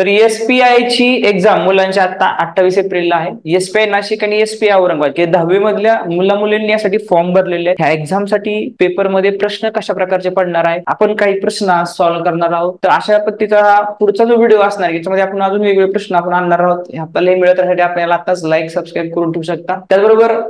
तर एसपीआय ची एक्झाम मुलांच्या आता अठ्ठावीस एप्रिलला आहे. एसपीआय नाशिक आणि एसपीआय औरंगाबाद हे दहावी मधल्या मुला मुलींनी यासाठी फॉर्म भरलेले आहेत. ह्या एक्झामसाठी पेपरमध्ये प्रश्न कशा प्रकारचे पडणार आहे? आपण काही प्रश्न सॉल्व्ह करणार आहोत. तर अशा पद्धतीचा हा पुढचा जो व्हिडिओ असणार आहे याच्यामध्ये आपण अजून वेगवेगळे प्रश्न आपण आणणार आहोत. आपल्याला मिळत राहण्यासाठी आपल्याला आताच लाईक सबस्क्राईब करून ठेवू शकता. त्याचबरोबर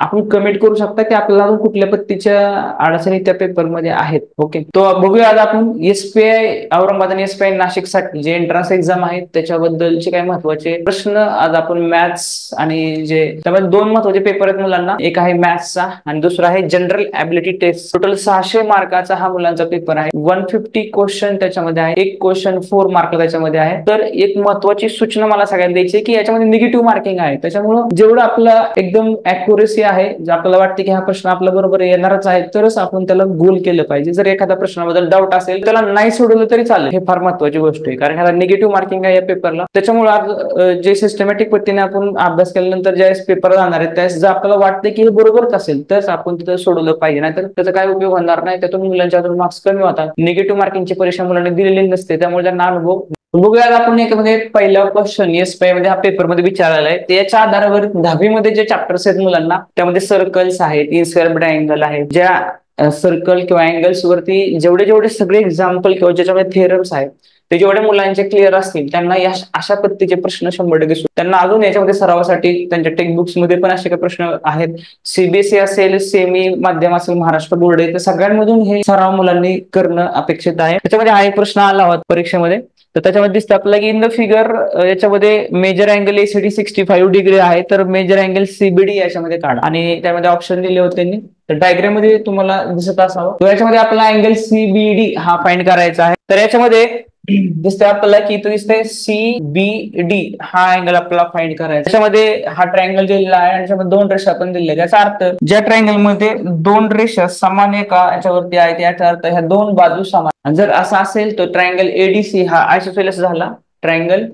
आपण कमेंट करू शकता की आपल्याला अजून कुठल्या पत्तीच्या अडचणी त्या पेपरमध्ये आहेत. ओके तो बघूया आज आपण एसपीआय औरंगाबाद आणि एसपीआय नाशिकसाठी जे एंट्रन्स एक्झाम आहेत त्याच्याबद्दलचे काही महत्त्वाचे प्रश्न आज आपण मॅथ्स आणि जे त्यामध्ये दोन महत्त्वाचे पेपर आहेत मुलांना. एक आहे मॅथ्सचा आणि दुसरा आहे जनरल ऍबिलिटी टेस्ट टोटल सहाशे मार्काचा हा मुलांचा पेपर आहे. वन फिफ्टी क्वेश्चन त्याच्यामध्ये आहे. एक क्वेश्चन फोर मार्क त्याच्यामध्ये आहे. तर एक महत्वाची सूचना मला सगळ्यांना द्यायची की याच्यामध्ये निगेटिव्ह मार्किंग आहे. त्याच्यामुळं जेवढं आपलं एकदम अॅक्युरेसी आहे आपल्याला वाटते की हा प्रश्न आपल्या बरोबर येणारच आहे तरच आपण त्याला गोल केलं पाहिजे. जर एखाद्या प्रश्नाबद्दल डाऊट असेल त्याला नाही सोडवलं तरी चालेल. हे फार महत्वाची गोष्ट आहे. कारण ह्याला निगेटिव्ह मार्किंग आहे या पेपरला त्याच्यामुळे आज जे सिस्टमॅटिक पद्धतीने आपण अभ्यास केल्यानंतर ज्यावेळेस पेपर जाणार आहे त्यावेळेस जर आपल्याला वाटते की हे बरोबरच असेल तरच आपण तिथं सोडवलं पाहिजे. नाहीतर त्याचा काय उपयोग होणार नाही. त्यातून मुलांच्या मार्क्स कमी होतात. निगेटिव्ह मार्किंगची परीक्षा मुलांनी दिलेली नसते. त्यामुळे त्यांना अनुभव बघूया आपण यामध्ये म्हणजे पहिला क्वेश्चन एस पायमध्ये हा पेपरमध्ये विचारलेला आहे. त्याच्या आधारावर दहावीमध्ये जे चॅप्टर्स आहेत मुलांना त्यामध्ये सर्कल्स आहेत इन्स्क्राइब्ड अँगल आहेत. ज्या सर्कल किंवा अँगल्स वरती जेवढे जेवढे सगळे एक्झाम्पल किंवा ज्याच्यामध्ये थेरम्स आहेत ते जेवढे मुलांचे क्लिअर असतील त्यांना या अशा पद्धतीचे प्रश्न शंभर टक्के त्यांना अजून याच्यामध्ये सरावासाठी त्यांच्या टेक्स्टबुक्समध्ये पण असे काही प्रश्न आहेत. सीबीएसई असेल सेमी माध्यम असेल महाराष्ट्र बोर्ड आहे तर सगळ्यांमधून हे सराव मुलांनी करणं अपेक्षित आहे. त्याच्यामध्ये हा एक प्रश्न आला होता परीक्षेमध्ये. तर त्याच्यामध्ये दिसतं आपल्याला की इन द फिगर याच्यामध्ये major angle ACD sixty five degree आहे तर मेजर अँगल सीबीडी याच्यामध्ये काढा. आणि त्यामध्ये ऑप्शन दिले होते त्यांनी. तर डायग्राममध्ये तुम्हाला दिसत असावं. याच्यामध्ये आपला अँगल सीबीडी हा फाइंड करायचा आहे. तर याच्यामध्ये दिसतंय आपल्याला की इथं दिसतंय सी बी डी हा अँगल आपल्याला फाइंड करायचा. त्याच्यामध्ये हा ट्रायंगल दिलेला आहे आणि त्याच्यामध्ये दोन रेषा पण दिलेल्या त्याचा अर्थ ज्या ट्रायंगलमध्ये दोन रेषा समान एका याच्यावरती आहेत याचा अर्थ ह्या दोन बाजू समान जर असा असेल तर ट्रायंगल एडीसी हा आयसोसेलस झाला. ट्रायंगल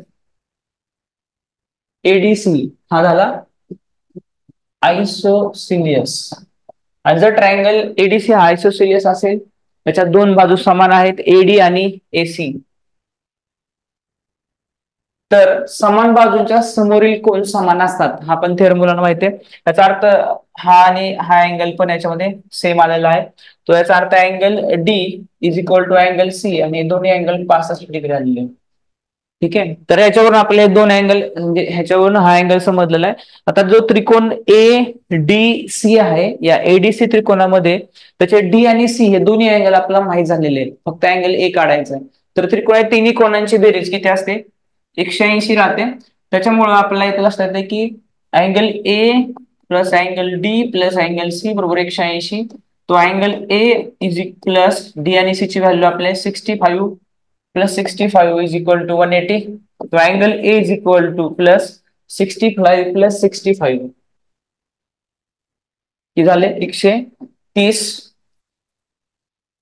एडीसी हा झाला आयसोसिलियस आणि जर ट्रायंगल एडीसी हा आयसोसिलियस असेल त्याच्या दोन बाजू समान आहेत एडी आणि एसी तर समान बाजूंच्या समोरील कोण समान असतात? हा पण थेर मुलांना माहिती आहे. याचा अर्थ हा आणि हा अँगल पण याच्यामध्ये सेम आलेला आहे. तो याचा अर्थ angle D is equal to angle C आणि दोन्ही अँगल पासष्ट डिग्री आलेले ठीक आहे? तर याच्यावरून आपले दोन अँगल म्हणजे ह्याच्यावरून हा अँगल समजलेला आहे. आता जो त्रिकोण ए डी सी आहे या एडीसी त्रिकोणामध्ये त्याचे डी आणि सी हे दोन्ही अँगल आपल्याला माहीत झालेले आहेत. फक्त अँगल ए काढायचा आहे. तर त्रिकोणा तिन्ही कोणांची बेरीज किती असते? एकशे ऐंशी राहते. त्याच्यामुळं आपल्याला इथं लक्षात येते की angle A plus angle D plus angle C बरोबर एकशे ऐंशी. तो angle A is plus D आणि सी ची व्हॅल्यू आपल्याला sixty five plus sixty five is equal to one eighty तो angle A is equal to plus sixty five plus sixty five कि झाले? एकशे तीस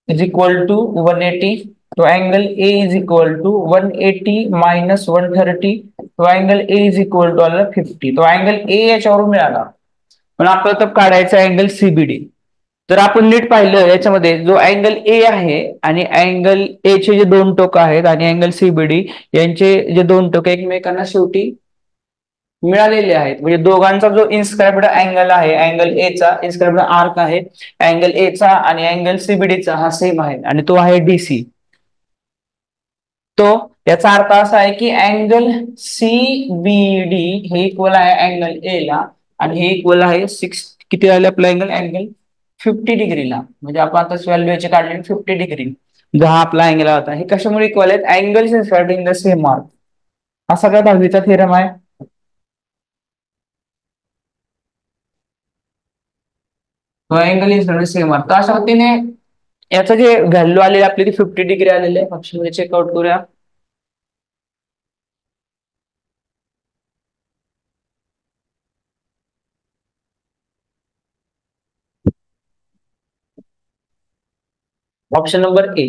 is equal to one eighty तो angle A is equal to one eighty minus one thirty तो angle A is equal to आला fifty तो angle A याच्यावरून मिळाला. पण आपल्याला तर काढायचा अँगल सीबीडी तर आपण नीट पाहिलं याच्यामध्ये जो अँगल ए आहे आणि अँगल ए चे जे दोन टोक आहेत आणि अँगल सीबीडी यांचे जे दोन टोक एकमेकांना शेवटी मिळालेले आहेत. म्हणजे दोघांचा जो इन्स्क्राइब्ड अँगल आहे अँगल ए चा इन्स्क्राइब्ड आर्क आहे अँगल ए चा आणि अँगल सीबीडीचा हा सेम आहे. आणि तो आहे डीसी तो याचा अर्थ असा आहे की अँगल सी बी डी हे इक्वल आहे अँगल ए ला आणि हे इक्वल आहे सिक्स किती आले आपला अँगल अँगल फिफ्टी डिग्रीला म्हणजे आपण आता व्हॅल्यू काढले फिफ्टी डिग्री जो हा आपला अँगल होता. हे कशामुळे इक्वल आहेत? Angles in the same mark हा सगळ्या दहावीचा थेरम आहे. अँगल इज सेम मार्क तर अशा पद्धतीने याचं जे व्हॅल्यू आलेली आपली ती फिफ्टी डिग्री आलेली आहे. ऑप्शनमध्ये चेकआउट करूया. ऑप्शन नंबर ए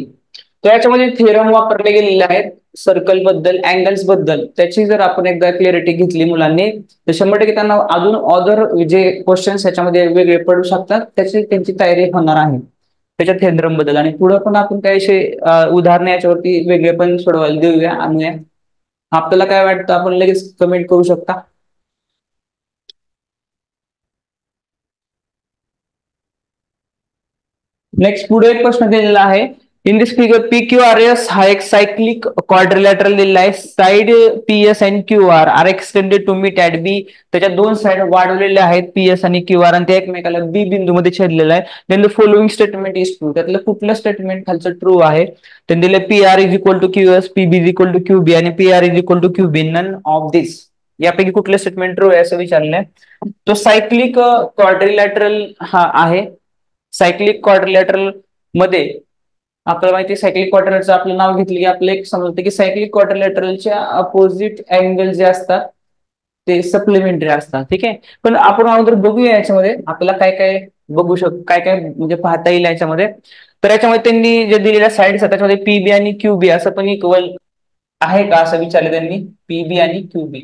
तर याच्यामध्ये थिअरम वापरले गेलेले आहेत. सर्कलबद्दल अँगल्सबद्दल. त्याची जर आपण एकदा क्लिअरिटी घेतली मुलांनी तर शंभर टक्के त्यांना अजून अदर जे क्वेश्चन्स याच्यामध्ये वेगळे पडू शकतात. त्याची त्यांची तयारी होणार आहे. त्याच्या थेंद्रम बदल. आणि पुढे पण आपण काही असे उदाहरणे याच्यावरती वेगळे पण सोडवायला देऊया. आणूया आपल्याला काय वाटतं? आपण लगेच कमेंट करू शकता? नेक्स्ट पुढे एक प्रश्न दिलेला आहे. In this figure P Q R S हा एक सायक्लिक क्वाड्रिलॅटरल दिलेला आहे side P S and Q R R extended to meet at B त्याच्या दोन साइड वाढवलेल्या आहेत पी एस आणि क्यू आर आणि ते एकमेकाला बी बिंदूमध्ये छेदलेलं आहे. Then the following statement is true त्यातलं कुठलं स्टेटमेंट खालचं ट्रू आहे? त्यांनी दिले P R is equal to Q S P B is equal to Q B आणि P R is equal to Q B none of this यापैकी कुठलं statement true आहे असं विचारलंय. तो सायक्लिक क्वाड्रिलॅटरल हा आहे. सायक्लिक क्वाड्रिलॅटरलमध्ये आपल्याला माहिती सायक्लिक क्वार्टरचं आपलं नाव घेतलं की आपलं एक समजतं की सायक्लिक क्वाड्रिलॅटरलच्या अपोजिट अँगल जे असतात ते सप्लिमेंटरी असतात ठीक आहे? पण आपण अगोदर बघूया याच्यामध्ये आपल्याला काय काय बघू शकतो काय काय म्हणजे पाहता येईल याच्यामध्ये. तर याच्यामध्ये त्यांनी जे दिलेल्या साईड्स आहेत त्याच्यामध्ये पीबी आणि क्यूबी असं पण इक्वल आहे का असं विचारलं त्यांनी? पीबी आणि क्यूबी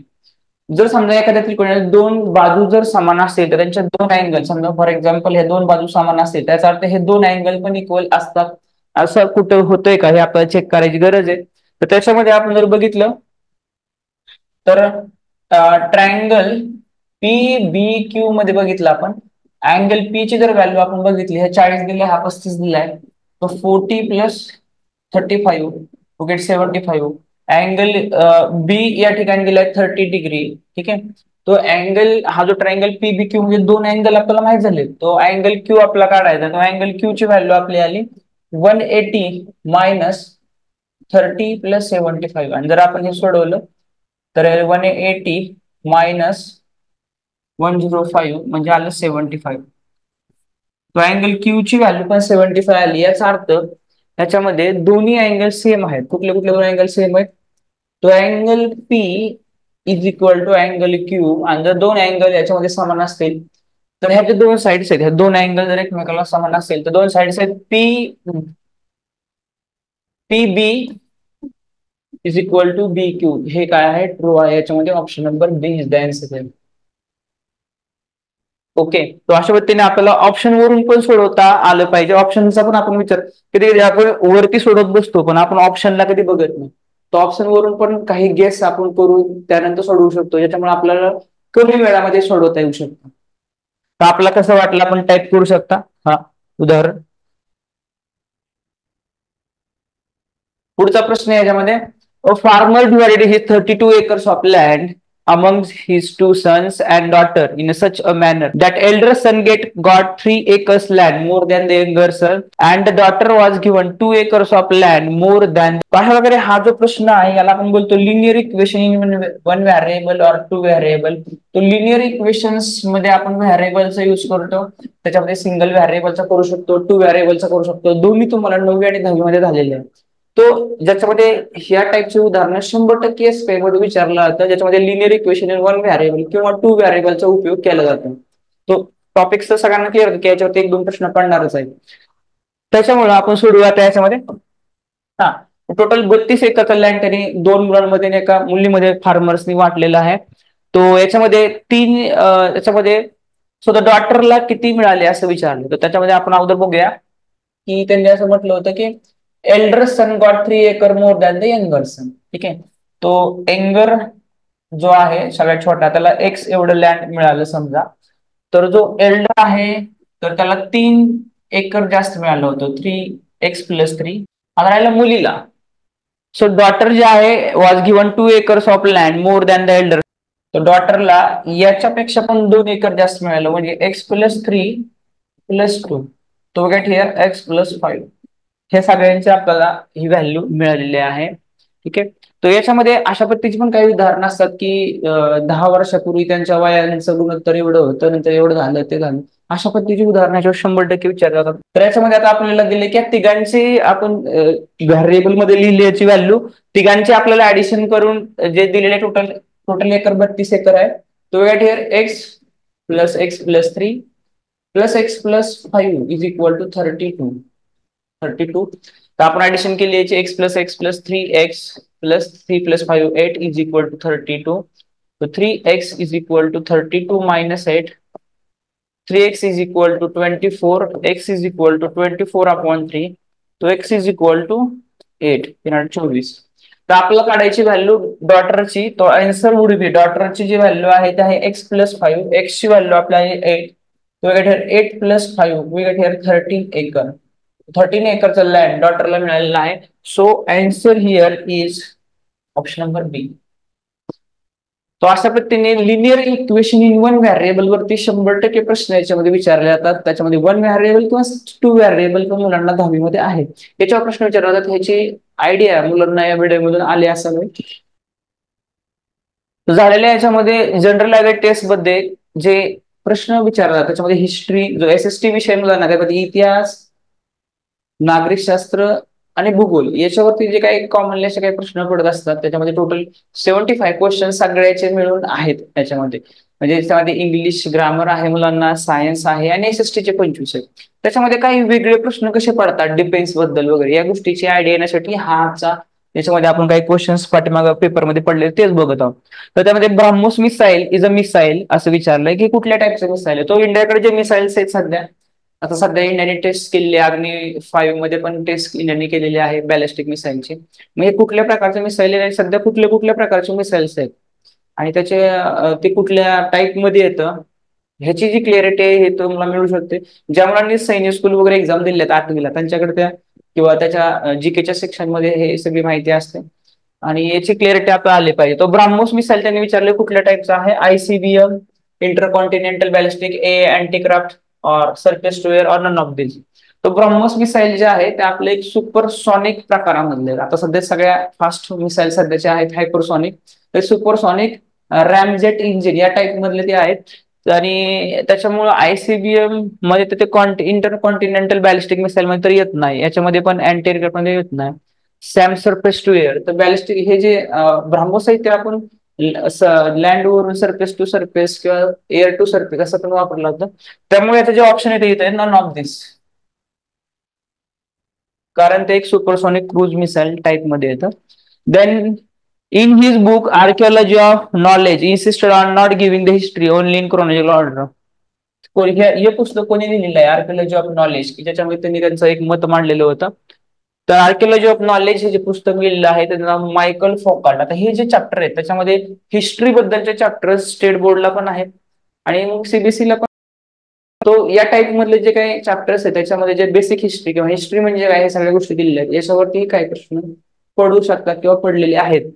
जर समजा एखाद्या त्रिकोणाच्या दोन बाजू जर समान असतील तर त्यांच्या दोन अँगल समजा फॉर एक्झाम्पल हे दोन बाजू समान असतील त्याचा अर्थ हे दोन अँगल पण इक्वल असतात. असं कुठं होतंय का हे आपल्याला चेक करायची गरज आहे. तर त्याच्यामध्ये आपण जर बघितलं तर ट्रायंगल पी बी क्यू मध्ये बघितलं आपण. अँगल पी ची जर व्हॅल्यू आपण बघितली हे चाळीस दिले हा पस्तीस दिलाय तर forty plus thirty five okay seventy five angle B या ठिकाणी दिलाय थर्टी डिग्री ठीक आहे? तो अँगल हा जो ट्रायंगल पी बी क्यू म्हणजे दोन अँगल आपल्याला माहीत झाले. तो अँगल क्यू आपला काढायचा तो अँगल क्यू ची व्हॅल्यू आपली आली. One eighty minus thirty plus seventy five आणि जर आपण हे सोडवलं तर one eighty minus one zero five म्हणजे आलं सेव्हन्टी फाईव्ह तो अँगल क्यू ची व्हॅल्यू पण सेव्हन्टी फाईव्ह आली. याचा अर्थ याच्यामध्ये दोन्ही अँगल सेम आहेत. कुठले कुठले दोन अँगल सेम आहेत? तो angle P is equal to angle Q आणि जर दोन अँगल याच्यामध्ये समान असतील तर ह्याचे दोन साईड्स आहेत ह्या दोन अँगल जर एकमेकाला समान असेल तर दोन साईड्स आहेत P P B is equal to B Q हे काय आहे? ट्रू आहे. याच्यामध्ये option number B is the answer okay तो अशा पद्धतीने आपल्याला ऑप्शन वरून पण सोडवता आलं पाहिजे. ऑप्शनचा पण आपण विचार कधी कधी आपण वरती सोडवत बसतो पण आपण ऑप्शनला कधी बघत नाही. तो ऑप्शन वरून पण काही गेस आपण करू त्यानंतर सोडवू शकतो ज्याच्यामुळे आपल्याला कमी वेळामध्ये सोडवता येऊ शकतं. तर आपला कसं वाटलं आपण टाईप करू शकता? हा उदाहरण. पुढचा प्रश्न याच्यामध्ये farmer divided his thirty two acres of land amongst his two sons and daughter in such a manner that elder son get got three acres land more than the younger son and the daughter was given two acres of land more than अशा वगैरे हा जो प्रश्न आहे याला आपण बोलतो linear equation in one variable और टू व्हॅरिएबल तो लिनियर इक्वेशन्समध्ये आपण व्हॅरिएबलचा युज करतो त्याच्यामध्ये सिंगल व्हॅरिएबलचा करू शकतो टू व्हॅरिएबलचा करू शकतो. दोन्ही तुम्हाला नववी आणि दहावी मध्ये झालेले आहेत. तो ज्याच्यामध्ये ह्या टाईपची उदाहरण शंभर टक्के एसमध्ये विचारलं जातं. ज्याच्यामध्ये लिनियर इक्वेशन वन व्हॅरिएबल किंवा टू व्हॅरिएबलचा उपयोग केला जातो. तो टॉपिक तर सगळ्यांना क्लिअर की याच्यावरती एक दोन प्रश्न पडणारच आहे त्याच्यामुळे आपण सोडूया त्याच्यामध्ये हा टोटल बत्तीस एकरचा लँड त्यांनी दोन मुलांमध्ये एका मुलीमध्ये फार्मर्सनी वाटलेला आहे. तो याच्यामध्ये तीन याच्यामध्ये स्वतः डॉक्टरला किती मिळाले असं विचारलं. तर त्याच्यामध्ये आपण अगोदर बघूया. की त्यांनी असं म्हटलं होतं की elder son got three acre more than the younger son ठीक आहे? तो एंगर जो आहे सगळ्यात छोटा त्याला एक्स एवढं लँड मिळालं समजा. तर जो एल्डर आहे तर त्याला तीन एकर जास्त मिळालं होतं. थ्री एक्स प्लस थ्री आता राहिला मुलीला. सो डॉटर जे आहे was given two acres of land more than the elder तर डॉटरला याच्यापेक्षा पण दोन एकर जास्त मिळालं. म्हणजे X plus three plus two तो get here X plus five ह्या सगळ्यांचे आपल्याला ही व्हॅल्यू मिळालेली आहे. ठीक आहे? तर याच्यामध्ये अशा पद्धतीची पण काही उदाहरणं असतात की दहा वर्षापूर्वी त्यांच्या वयांचं गुणोत्तर एवढं होतं नंतर एवढं झालं ते झालं. अशा पद्धतीची उदाहरणाच्या शंभर टक्के विचार जातात. तर याच्यामध्ये आता आपल्याला दिले की तिघांची आपण व्हॅरिएबलमध्ये लिहिल्याची व्हॅल्यू तिघांची आपल्याला ऍडिशन करून जे दिलेले टोटल टोटल एकर बत्तीस एकर आहे तो here x plus x plus three plus x plus five is equal to thirty two thirty two thirty आपण ऍडिशन केली याची x plus x plus three x plus three plus five eight is equal to thirty two three x is equal to thirty two minus eight three x is equal to twenty four x is equal to twenty four upon three तो x is equal to eight तीन चोवीस. तर आपल्याला काढायची value डॉटरची. तो answer would be डॉटरची जी व्हॅल्यू आहे ते आहे एक्स प्लस फाईव्ह एक्सची व्हॅल्यू आपल्या आहे एट तो eight plus five we get here thirteen acre thirteen एकरचं land डॉटरला मिळालेला आहे so answer here is option number B तो अशा पद्धतीने linear equation in one variable वरती शंभर टक्के प्रश्न याच्यामध्ये विचारले जातात. त्याच्यामध्ये वन व्हॅरिएबल किंवा टू व्हॅरिएबल पण मुलांना दहावीमध्ये आहे. याच्यावर प्रश्न विचारले जातात ह्याची आयडिया मुलांना या व्हिडिओमधून आले असावे झालेल्या याच्यामध्ये जनरल अवेअर टेस्टमध्ये जे प्रश्न विचारला जातात त्याच्यामध्ये हिस्ट्री जो एस एस टी विषय मुलांना त्यामध्ये इतिहास नागरिकशास्त्र आणि भूगोल याच्यावरती जे काही कॉमनली असे काही प्रश्न पडत असतात त्याच्यामध्ये टोटल सेव्हन्टी फाईव्ह क्वेश्चन सगळ्याचे मिळून आहेत त्याच्यामध्ये. म्हणजे त्याच्यामध्ये इंग्लिश ग्रामर आहे मुलांना सायन्स आहे आणि एस एस टीचे पंचवीस आहेत. त्याच्यामध्ये काही वेगळे प्रश्न कसे पडतात डिफेन्सबद्दल वगैरे या गोष्टीची आयडिया येण्यासाठी हा याच्यामध्ये आपण काही क्वेश्चन्स पाठीमाग पेपरमध्ये पडले तेच बघत आहोत. तर त्यामध्ये Brahmos missile is a missile असं विचारलंय की कुठल्या टाईपचं मिसाईल आहे? तो इंडियाकडे जे मिसाईल्स आहेत सध्या आता सध्या इंडियाने टेस्ट केलेली आहे अग्नी फाईव्हमध्ये पण टेस्ट इंडियाने केलेली आहे बॅलिस्टिक मिसाईलची म्हणजे कुठल्या प्रकारचे मिसाईल आहे सध्या कुठल्या कुठल्या प्रकारचे मिसाईल्स आहेत? आणि त्याचे ते कुठल्या टाईपमध्ये येतं? ह्याची जी क्लिअरिटी आहे हे तुम्हाला मिळू शकते. ज्या मुलांनी सैनिक स्कूल वगैरे एक्झाम दिले आहेत आठवीला त्यांच्याकडे त्या किंवा त्याच्या जीकेच्या सेक्शनमध्ये हे सगळी माहिती असते. आणि याची क्लिअरिटी आपल्याला आली पाहिजे. तो ब्राह्मोस मिसाईल त्यांनी विचारले कुठल्या टाईपचा आहे? आयसीबीएम इंटरकॉन्टिनेंटल बॅलिस्टिक ए अँटीक्राफ्ट और सरफेस टू एअर और नन ऑफ दिस तो ब्रह्मोस मिसाईल जे आहे ते आपले एक सुपरसॉनिक प्रकारामधले आता सध्या सगळ्या फास्ट मिसाईल सध्याचे आहेत हायपरसॉनिक ते सुपरसॉनिक रॅमजेट इंजिन या टाइप मधले ते आहेत. आणि त्याच्यामुळे आयसीबीएममध्ये ते इंटर कॉन्टिनेंटल बॅलिस्टिक मिसाईल मध्ये तर येत नाही. याच्यामध्ये पण अँटी मध्ये येत नाही. सॅम सरफेस टू एअर तर बॅलिस्टिक हे जे ब्रह्मोस आहे ते आपण लँड वरून सरफेस टू सरफेस किंवा एअर टू सरफेस असं पण वापरलं होतं. त्यामुळे याचं जे ऑप्शन येते इथे नॉन ऑफ दिस कारण ते एक सुपरसॉनिक क्रूज मिसाईल टाईपमध्ये येतं. Then in his book archaeology of knowledge insisted on not giving the history only in chronological order हे पुस्तक कोणी लिहिलेलं आहे? आर्किओलॉजी ऑफ नॉलेज की ज्याच्यामध्ये त्यांनी त्यांचं एक मत मांडलेलं होतं. तर आर्किओलॉजी ऑफ नॉलेज हे जे पुस्तक लिहिलेलं आहे त्याचं नाव मायकल फोकार्ड आता हे जे चॅप्टर आहेत त्याच्यामध्ये हिस्ट्री बद्दलचे चॅप्टर स्टेट बोर्डला पण आहेत. आणि मग सीबीएसईला पण तो या टाईप मधले जे काही चॅप्टर्स आहेत त्याच्यामध्ये जे बेसिक हिस्ट्री किंवा हिस्ट्री म्हणजे काय हे सगळ्या गोष्टी दिलेल्या आहेत. याच्यावरती काही प्रश्न पडू शकतात किंवा पडलेले आहेत.